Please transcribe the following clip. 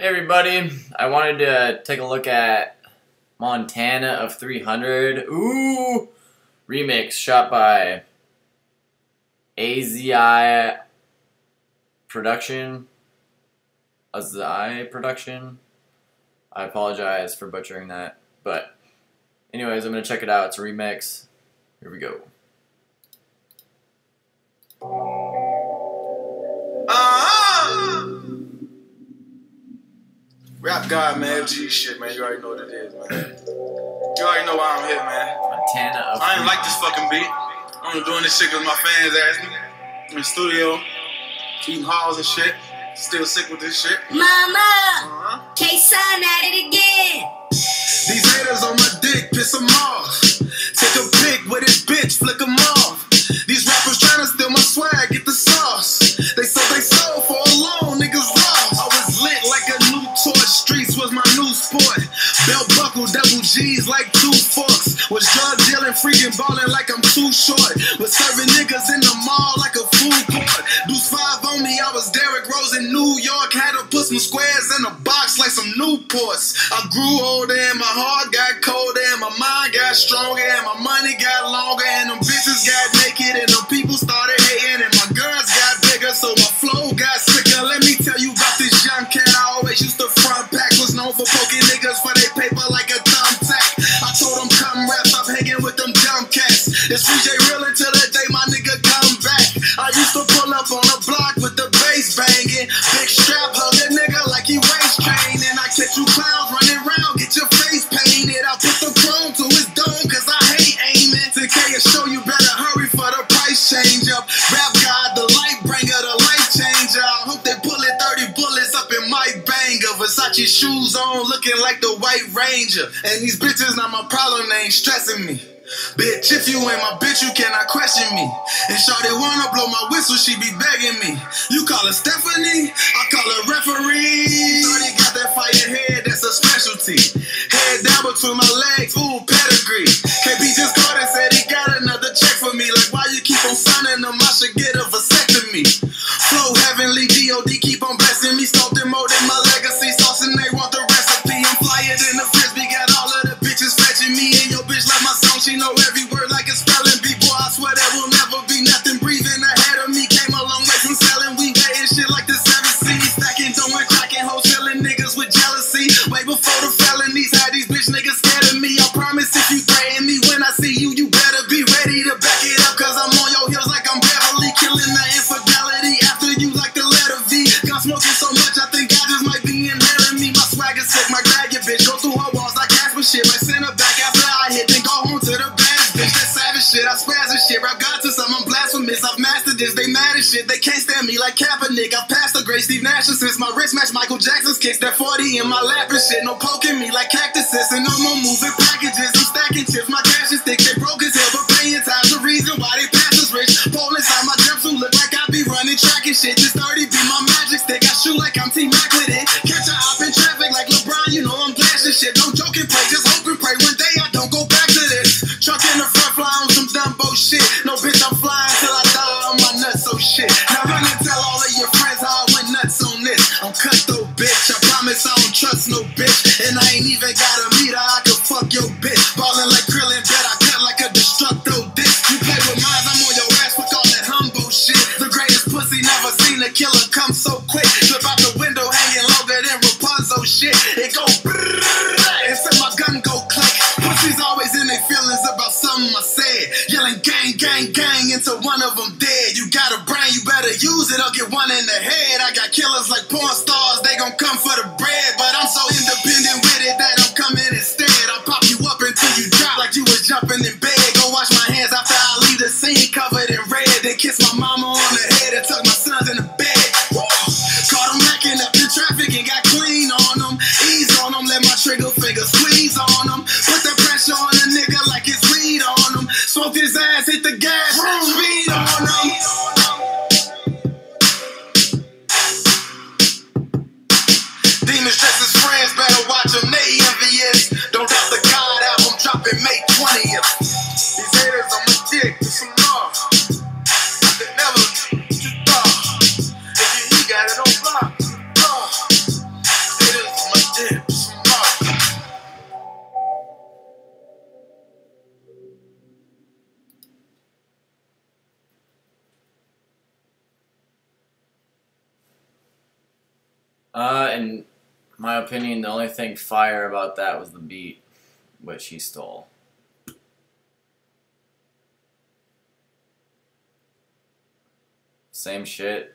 Hey everybody, I wanted to take a look at Montana of 300. Ooh! Remix shot by AZI Production. AZI Production. I apologize for butchering that. But, anyways, I'm going to check it out. It's a remix. Here we go. Rap God, man. G shit, man. You already know what it is, man. You already know why I'm here, man. Montana of I ain't like this fucking beat. I'm doing this shit because my fans asked me. In the studio, eating halls and shit. Still sick with this shit. Mama, Uh-huh. K-Sign at it again. These haters on my dick, piss them off. Take a pic with his bitch, sport. Belt buckle, double G's like two forks. Was drug dealing, freaking balling like I'm too short. Was serving niggas in the mall like a food court. Deuce five on me, I was Derrick Rose in New York. Had to put some squares in a box like some Newports. I grew older and my heart got colder and my mind got stronger and my money got longer and them bitches got better hurry for the price change up. Rap God, the light bringer, the life changer. I hope they pulling 30 bullets up in my banger. Versace shoes on, looking like the White Ranger. And these bitches not my problem, they ain't stressing me. Bitch, if you ain't my bitch, you cannot question me. And Shawty wanna blow my whistle, she be begging me. You call her Stephanie, I call her referee. Shawty got that fire head, that's a specialty. Head down between my legs, ooh, I'm Killing the infidelity after you like the letter V. Got smoking so much, I think I just might be inhaling me. My swagger sick, my grab your bitch. Go through her walls like Casper shit. Might send her back after I hit. Then go home to the baddest bitch. That savage shit. I spaz and shit. Rap God to some, I'm blasphemous. I've mastered this. They mad as shit. They can't stand me like Kaepernick. I passed the great Steve Nash since my wrist match Michael Jackson's kicks. That 40 in my lap and shit. No poking me like cactuses. And no more moving packages. I'm stacking chips. My cash is thick. They broke as hell, and shit. This 30 be my magic stick. I shoot like I'm T Mac with it. Catch a hop in traffic like LeBron. You know I'm flashing shit. No joking play. Just hope and pray one day I don't go back to this. Truck in the front fly on some Dumbo shit. No bitch, I'm flying till I die on my nuts, so shit. Now run and tell all of your friends I went nuts on this. I'm cutthroat, bitch. I promise I don't trust no bitch. And I ain't even got killer come so quick. Flip out the window, hanging longer than Rapunzel shit. It go brrrr, and so my gun go click. Pussies always in their feelings about something I said. Yelling gang, gang, gang until one of them dead. You got a brain, you better use it or get one in the head. I got killers like porn stars, they gon' come for the speed on Uh, in my opinion, the only thing fire about that was the beat, which he stole. Same shit.